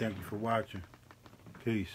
Thank you for watching. Peace.